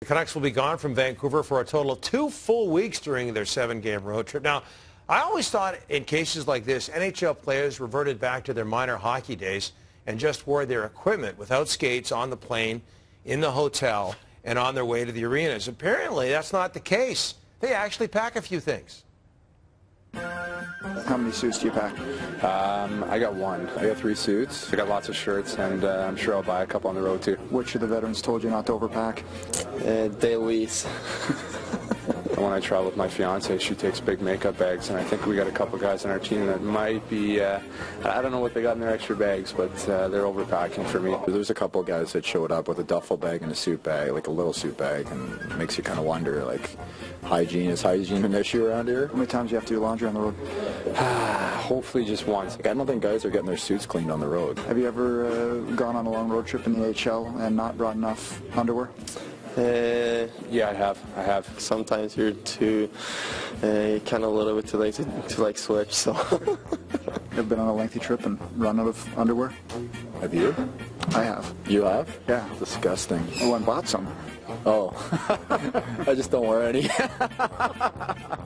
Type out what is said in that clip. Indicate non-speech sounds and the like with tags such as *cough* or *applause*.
The Canucks will be gone from Vancouver for a total of two full weeks during their seven-game road trip. Now, I always thought in cases like this, NHL players reverted back to their minor hockey days and just wore their equipment without skates on the plane, in the hotel, and on their way to the arenas. Apparently, that's not the case. They actually pack a few things. How many suits do you pack? Um, I got one. I got three suits. I got lots of shirts, and uh, I'm sure I'll buy a couple on the road too. Which of the veterans told you not to overpack? Uh, Deluise. *laughs* And when I travel with my fiance, she takes big makeup bags, and I think we got a couple guys on our team that might be. Uh, I don't know what they got in their extra bags, but uh, they're overpacking for me. There's a couple of guys that showed up with a duffel bag and a suit bag, like a little suit bag, and it makes you kind of wonder, like, hygiene is hygiene an issue around here? How many times do you have to do laundry on the road? *sighs* Hopefully, just once. Like, I don't think guys are getting their suits cleaned on the road. Have you ever uh, gone on a long road trip in the AHL and not brought enough underwear? Uh, Yeah, I have. I have. sometimes you're too, uh, kind of a little bit too late to, to like switch. So *laughs* Ever been on a lengthy trip and run out of underwear? Have you? I have. You have? Yeah. Disgusting. I went bought some. Oh. *laughs* I just don't wear any. *laughs*